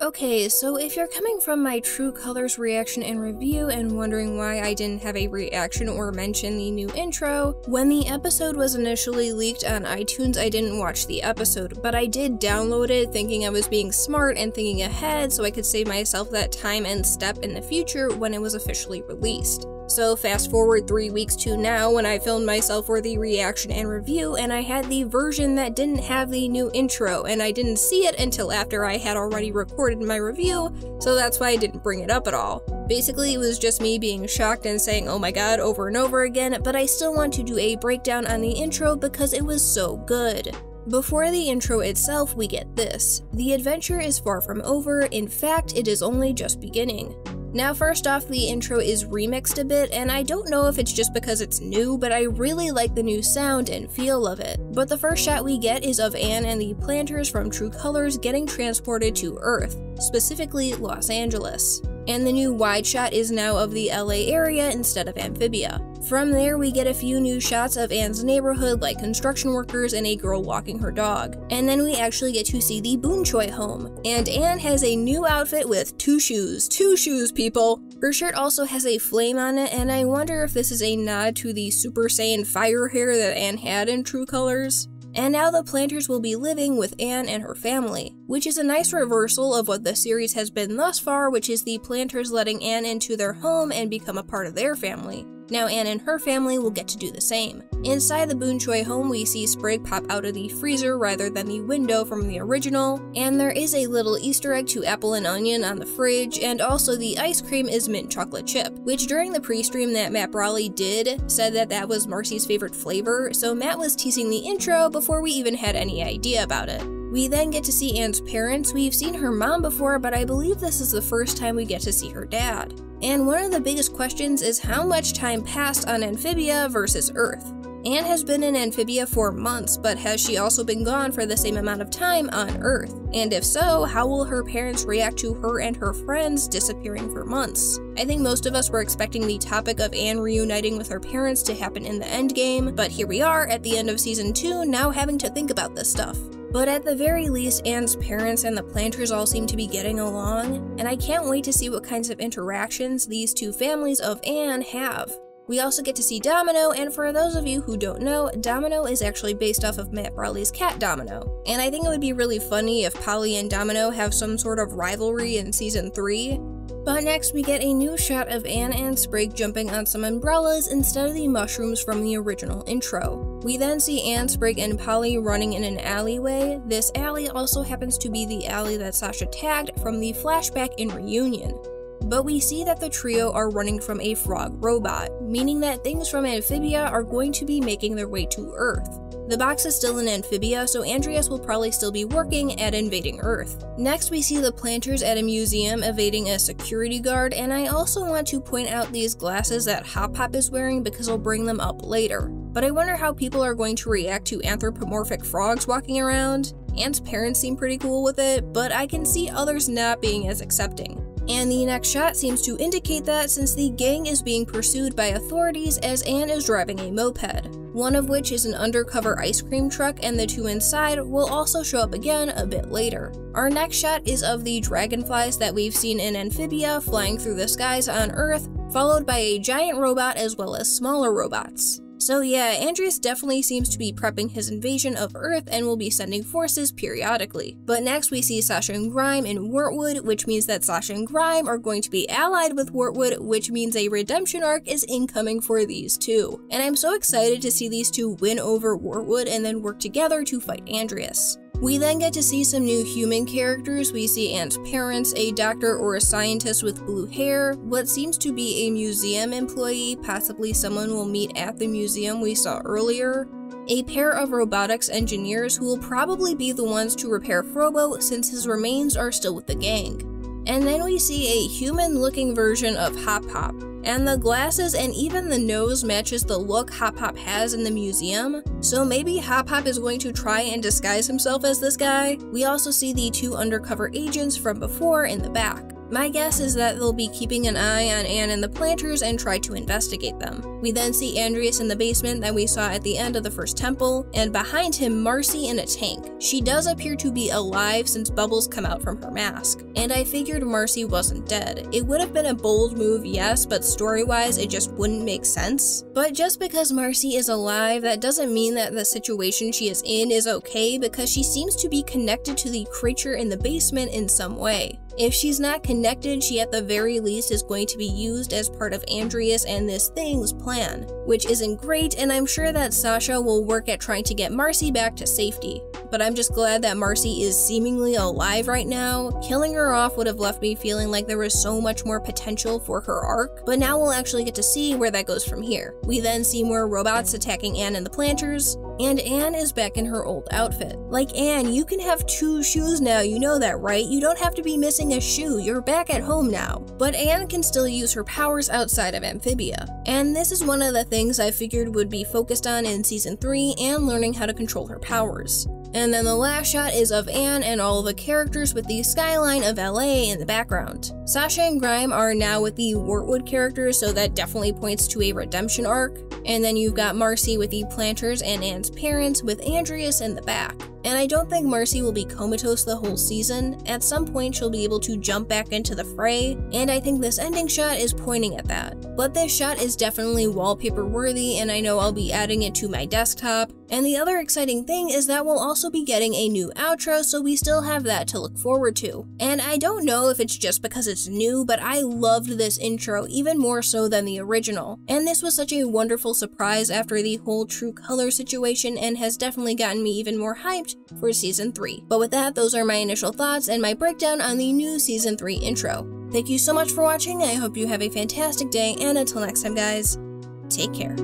Okay, so if you're coming from my True Colors reaction and review and wondering why I didn't have a reaction or mention the new intro, when the episode was initially leaked on iTunes, I didn't watch the episode, but I did download it thinking I was being smart and thinking ahead so I could save myself that time and step in the future when it was officially released. So fast forward three weeks to now when I filmed myself for the reaction and review and I had the version that didn't have the new intro and I didn't see it until after I had already recorded my review, so that's why I didn't bring it up at all. Basically, it was just me being shocked and saying oh my god over and over again, but I still want to do a breakdown on the intro because it was so good. Before the intro itself, we get this. The adventure is far from over, in fact, it is only just beginning. Now first off, the intro is remixed a bit, and I don't know if it's just because it's new, but I really like the new sound and feel of it. But the first shot we get is of Anne and the planters from True Colors getting transported to Earth, specifically Los Angeles and the new wide shot is now of the LA area instead of Amphibia. From there, we get a few new shots of Anne's neighborhood like construction workers and a girl walking her dog. And then we actually get to see the Boonchuy home. And Anne has a new outfit with two shoes. Two shoes, people! Her shirt also has a flame on it, and I wonder if this is a nod to the Super Saiyan fire hair that Anne had in True Colors. And now the Planters will be living with Anne and her family, which is a nice reversal of what the series has been thus far, which is the Planters letting Anne into their home and become a part of their family. Now Anne and her family will get to do the same. Inside the Boonchuy home, we see Sprig pop out of the freezer rather than the window from the original, and there is a little easter egg to apple and onion on the fridge, and also the ice cream is mint chocolate chip, which during the pre-stream that Matt Braly did, said that that was Marcy's favorite flavor, so Matt was teasing the intro before we even had any idea about it. We then get to see Anne's parents. We've seen her mom before, but I believe this is the first time we get to see her dad. And one of the biggest questions is how much time passed on Amphibia versus Earth. Anne has been in Amphibia for months, but has she also been gone for the same amount of time on Earth? And if so, how will her parents react to her and her friends disappearing for months? I think most of us were expecting the topic of Anne reuniting with her parents to happen in the endgame, but here we are at the end of season 2 now having to think about this stuff. But at the very least, Anne's parents and the planters all seem to be getting along, and I can't wait to see what kinds of interactions these two families of Anne have. We also get to see Domino, and for those of you who don't know, Domino is actually based off of Matt Braly's cat Domino. And I think it would be really funny if Polly and Domino have some sort of rivalry in season 3, but next we get a new shot of Anne and Sprig jumping on some umbrellas instead of the mushrooms from the original intro. We then see Anne, Sprig, and Polly running in an alleyway. This alley also happens to be the alley that Sasha tagged from the flashback in Reunion. But we see that the trio are running from a frog robot, meaning that things from Amphibia are going to be making their way to Earth. The box is still in Amphibia, so Andrias will probably still be working at invading Earth. Next, we see the planters at a museum evading a security guard, and I also want to point out these glasses that Hop Pop is wearing because I'll bring them up later. But I wonder how people are going to react to anthropomorphic frogs walking around. Anne's parents seem pretty cool with it, but I can see others not being as accepting. And the next shot seems to indicate that since the gang is being pursued by authorities as Anne is driving a moped, one of which is an undercover ice cream truck and the two inside will also show up again a bit later. Our next shot is of the dragonflies that we've seen in Amphibia flying through the skies on Earth, followed by a giant robot as well as smaller robots. So yeah, Andrias definitely seems to be prepping his invasion of Earth and will be sending forces periodically. But next we see Sasha and Grime in Wartwood, which means that Sasha and Grime are going to be allied with Wartwood, which means a redemption arc is incoming for these two. And I'm so excited to see these two win over Wartwood and then work together to fight Andrias. We then get to see some new human characters. We see Anne's parents, a doctor or a scientist with blue hair, what seems to be a museum employee, possibly someone we'll meet at the museum we saw earlier, a pair of robotics engineers who will probably be the ones to repair Frobo since his remains are still with the gang. And then we see a human looking version of Hop Pop, and the glasses and even the nose matches the look Hop Pop has in the museum, so maybe Hop Pop is going to try and disguise himself as this guy. We also see the two undercover agents from before in the back. My guess is that they'll be keeping an eye on Anne and the planters and try to investigate them. We then see Andrias in the basement that we saw at the end of the first temple, and behind him Marcy in a tank. She does appear to be alive since bubbles come out from her mask, and I figured Marcy wasn't dead. It would have been a bold move, yes, but story-wise it just wouldn't make sense. But just because Marcy is alive, that doesn't mean that the situation she is in is okay because she seems to be connected to the creature in the basement in some way. If she's not connected, she at the very least is going to be used as part of Andrias and this thing's plan, which isn't great and I'm sure that Sasha will work at trying to get Marcy back to safety. But I'm just glad that Marcy is seemingly alive right now. Killing her off would have left me feeling like there was so much more potential for her arc, but now we'll actually get to see where that goes from here. We then see more robots attacking Anne and the Planters, and Anne is back in her old outfit. Like Anne, you can have two shoes now, you know that, right? You don't have to be missing a shoe, you're back at home now. But Anne can still use her powers outside of Amphibia. And this is one of the things I figured would be focused on in season 3 and learning how to control her powers. And then the last shot is of Anne and all the characters with the skyline of LA in the background. Sasha and Grime are now with the Wartwood characters, so that definitely points to a redemption arc. And then you've got Marcy with the Planters and Anne's parents with Andrias in the back. And I don't think Marcy will be comatose the whole season. At some point, she'll be able to jump back into the fray, and I think this ending shot is pointing at that. But this shot is definitely wallpaper worthy, and I know I'll be adding it to my desktop. And the other exciting thing is that we'll also be getting a new outro, so we still have that to look forward to. And I don't know if it's just because it's new, but I loved this intro even more so than the original. And this was such a wonderful surprise after the whole True Color situation and has definitely gotten me even more hyped for Season 3. But with that, those are my initial thoughts and my breakdown on the new Season 3 intro. Thank you so much for watching, I hope you have a fantastic day, and until next time guys, take care.